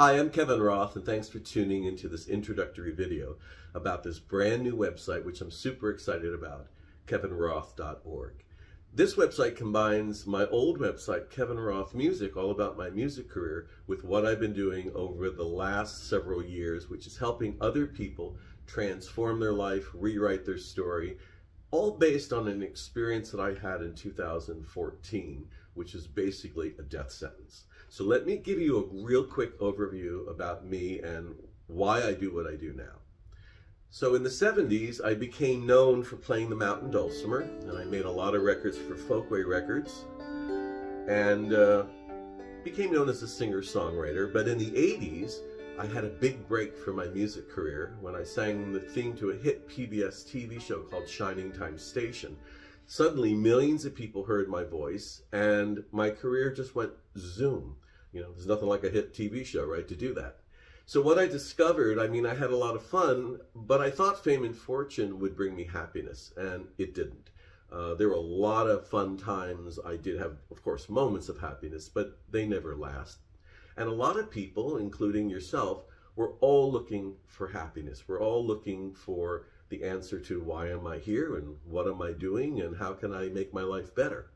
Hi, I'm Kevin Roth, and thanks for tuning into this introductory video about this brand new website, which I'm super excited about, kevinroth.org. This website combines my old website, Kevin Roth Music, all about my music career, with what I've been doing over the last several years, which is helping other people transform their life, rewrite their story, all based on an experience that I had in 2014, which is basically a death sentence. So let me give you a real quick overview about me and why I do what I do now. So in the 70s, I became known for playing the mountain dulcimer, and I made a lot of records for Folkway Records, and uh, became known as a singer-songwriter. But in the 80s, I had a big break for my music career when I sang the theme to a hit PBS TV show called Shining Time Station. Suddenly, millions of people heard my voice, and my career just went zoom. You know, there's nothing like a hit TV show, right, to do that. So what I discovered, I mean, I had a lot of fun, but I thought fame and fortune would bring me happiness, and it didn't. Uh, there were a lot of fun times. I did have, of course, moments of happiness, but they never last. And a lot of people, including yourself, were all looking for happiness. We're all looking for the answer to why am I here and what am I doing and how can I make my life better.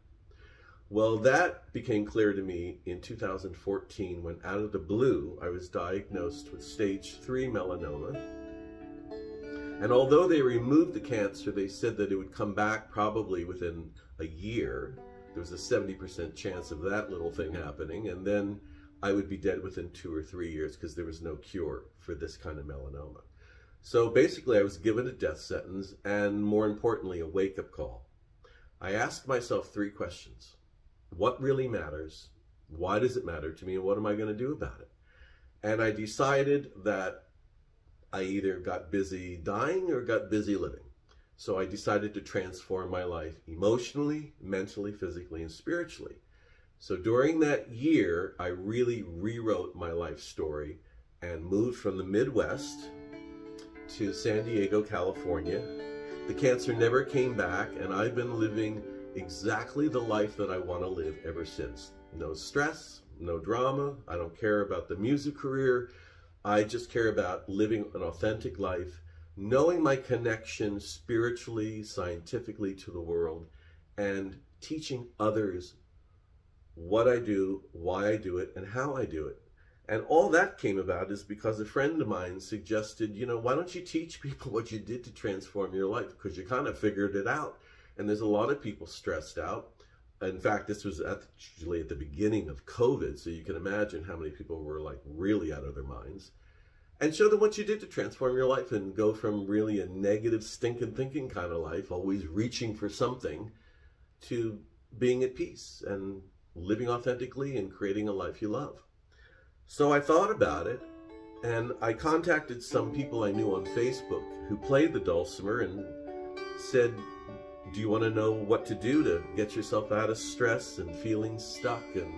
Well, that became clear to me in 2014 when out of the blue, I was diagnosed with stage three melanoma. And although they removed the cancer, they said that it would come back probably within a year. There was a 70% chance of that little thing happening. And then I would be dead within two or three years because there was no cure for this kind of melanoma. So basically, I was given a death sentence and, more importantly, a wake up call. I asked myself three questions What really matters? Why does it matter to me? And what am I going to do about it? And I decided that I either got busy dying or got busy living. So I decided to transform my life emotionally, mentally, physically, and spiritually. So during that year, I really rewrote my life story and moved from the Midwest to San Diego, California. The cancer never came back, and I've been living exactly the life that I want to live ever since. No stress, no drama. I don't care about the music career. I just care about living an authentic life, knowing my connection spiritually, scientifically to the world, and teaching others what I do, why I do it, and how I do it. And all that came about is because a friend of mine suggested, you know, why don't you teach people what you did to transform your life? Because you kind of figured it out. And there's a lot of people stressed out. In fact, this was actually at the beginning of COVID, so you can imagine how many people were like really out of their minds. And show them what you did to transform your life and go from really a negative, stinking thinking kind of life, always reaching for something, to being at peace and living authentically and creating a life you love. So I thought about it and I contacted some people I knew on Facebook who played the dulcimer and said, do you want to know what to do to get yourself out of stress and feeling stuck and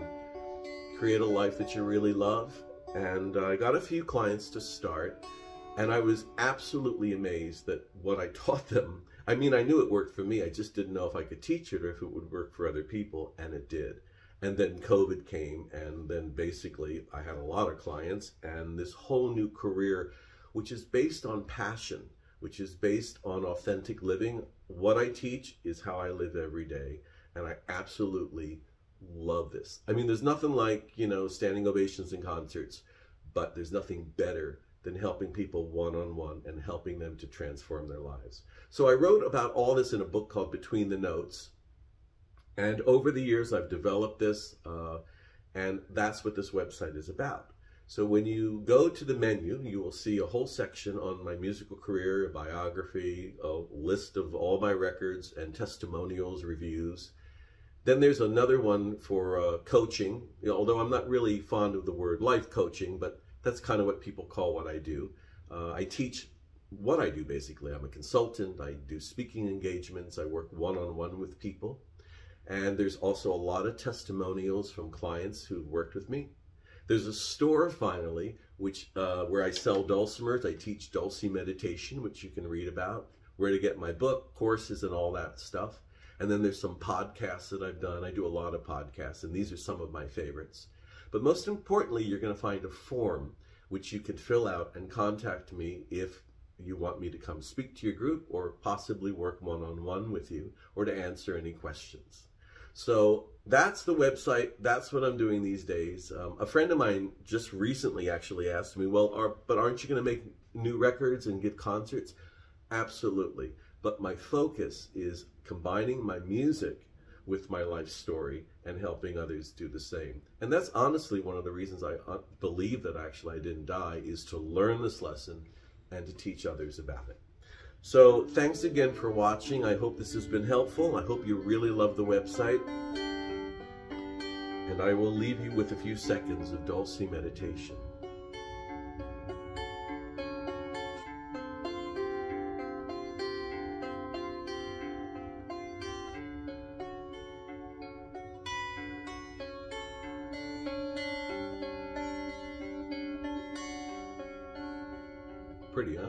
create a life that you really love? And I got a few clients to start and I was absolutely amazed that what I taught them, I mean, I knew it worked for me. I just didn't know if I could teach it or if it would work for other people, and it did. And then COVID came, and then basically I had a lot of clients, and this whole new career, which is based on passion, which is based on authentic living. What I teach is how I live every day, and I absolutely love this. I mean, there's nothing like, you know, standing ovations in concerts, but there's nothing better than helping people one on one and helping them to transform their lives. So I wrote about all this in a book called Between the Notes. And over the years, I've developed this, uh, and that's what this website is about. So when you go to the menu, you will see a whole section on my musical career, a biography, a list of all my records and testimonials, reviews. Then there's another one for uh, coaching, you know, although I'm not really fond of the word life coaching, but that's kind of what people call what I do. Uh, I teach what I do basically. I'm a consultant, I do speaking engagements, I work one-on-one -on -one with people. And there's also a lot of testimonials from clients who've worked with me. There's a store finally, which uh, where I sell dulcimers. I teach dulcimeditation, which you can read about, where to get my book, courses, and all that stuff. And then there's some podcasts that I've done. I do a lot of podcasts, and these are some of my favorites. But most importantly, you're going to find a form which you can fill out and contact me if you want me to come speak to your group or possibly work one-on-one with you or to answer any questions. So that's the website. That's what I'm doing these days. Um, a friend of mine just recently actually asked me, well, are, but aren't you going to make new records and give concerts? Absolutely. But my focus is combining my music with my life story and helping others do the same. And that's honestly one of the reasons I uh, believe that actually I didn't die is to learn this lesson and to teach others about it. So thanks again for watching. I hope this has been helpful. I hope you really love the website. And I will leave you with a few seconds of Dulcimeditation. Pretty, huh?